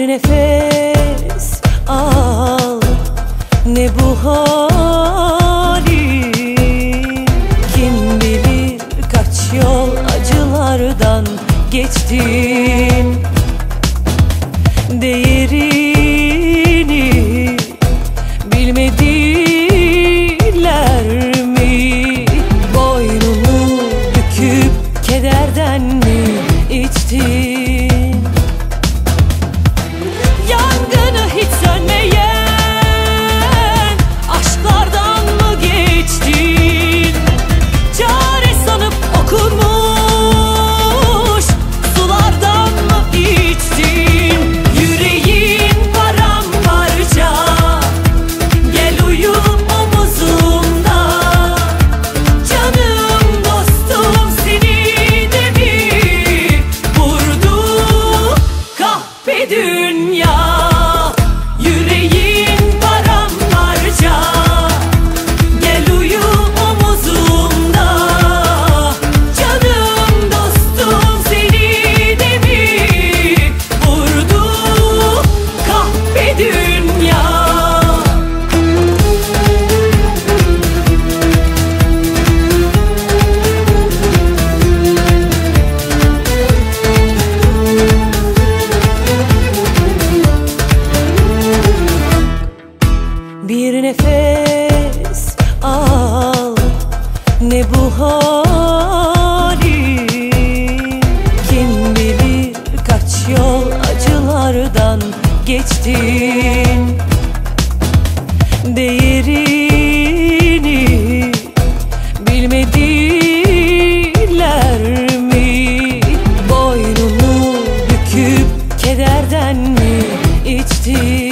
Bir nefes al. Ne bu halin? Kim bilir kaç yol acılardan geçtin geçtin Değerini bilmediler mi? Boynunu büküp kederden mi içtin?